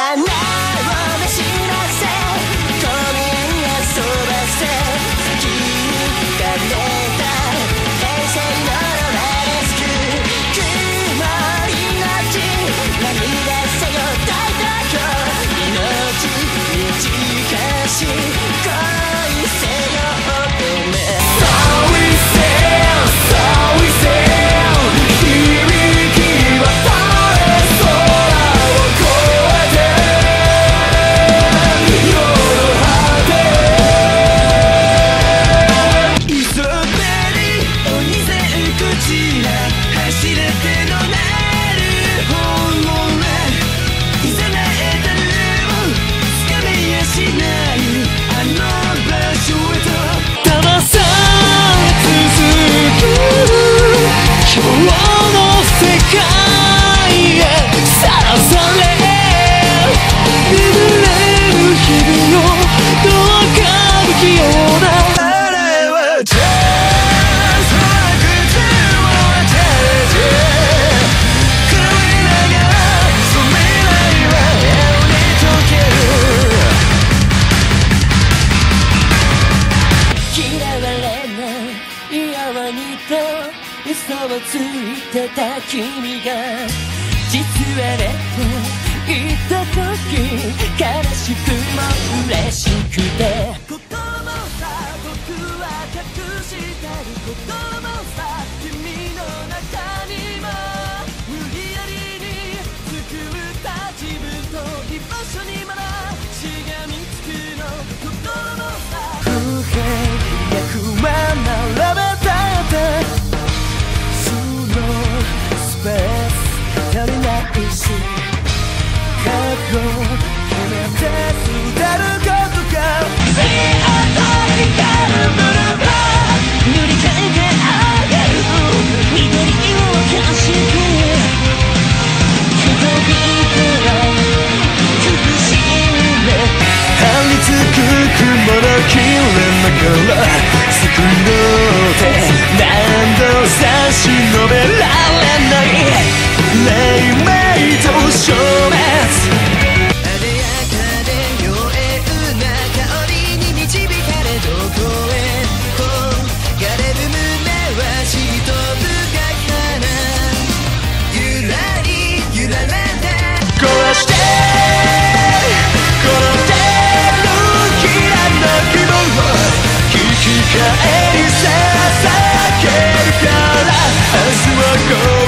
I know. にと嘘をついてた君が実はね言った時悲しくも嬉しくて子供さ僕は隠してる子供さ君の中にも無理やりに作った自分と居場所に学ぶ go.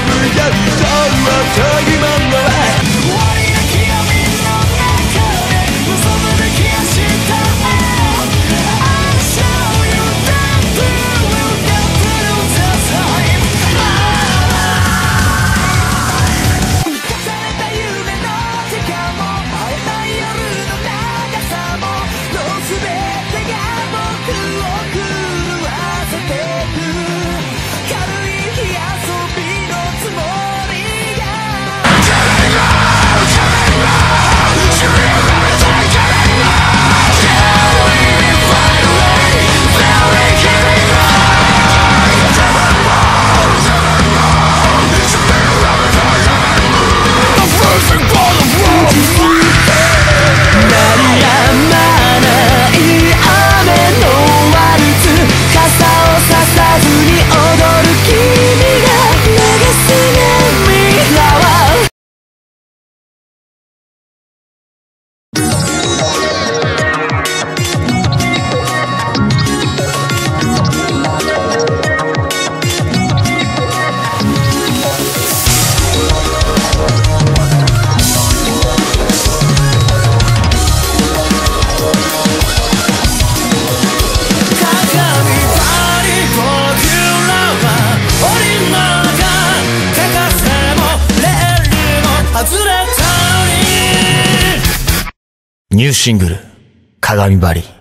over you ニューシングル、鏡張り。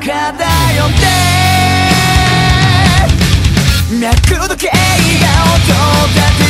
中だよね脈時計が音立て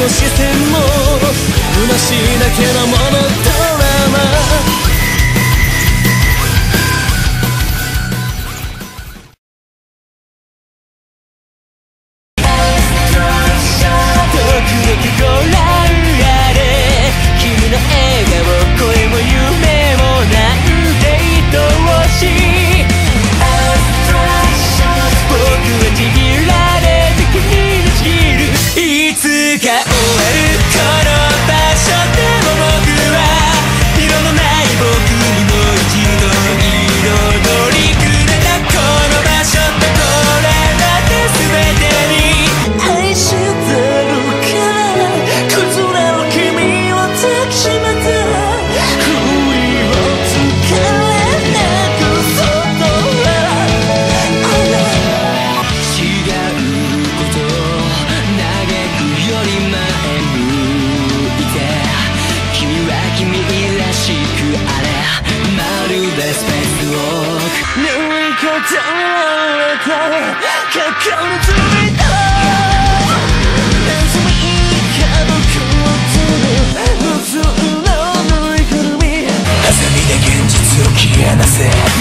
ねたはずの視線も虚しいだけのもの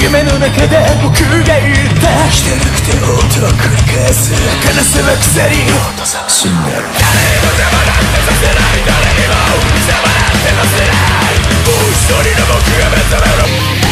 夢の中で僕が言った来てなくて音を繰り返す悲しむくせに死んだ誰も邪魔なんてさせない。誰にも邪魔なんてさせない。もう一人の僕が目覚めろ。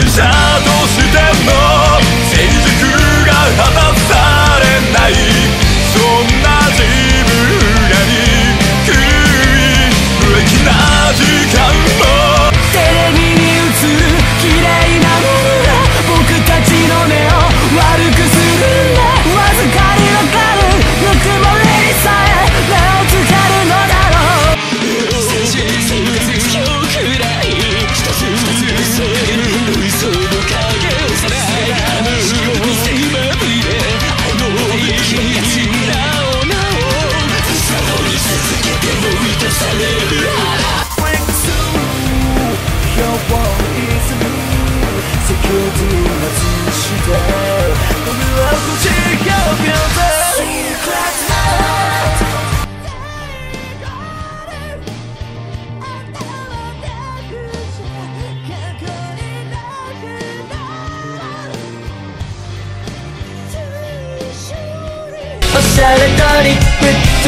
会社としての成熟が果たされない。そんな自分らに悔い無益な時間。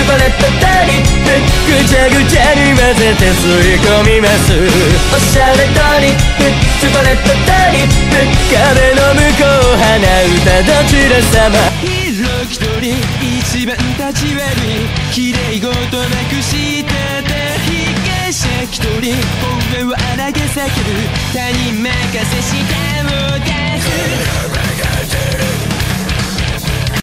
プチョコレートトリップぐちゃぐちゃに混ぜて吸い込みます。おしゃれトリップチョコレートトリップ壁の向こう鼻歌どちら様。色気取り一番立ち悪い。綺麗事なくしてて被害者一人本音を荒げ叫ぶ他人任せしても出す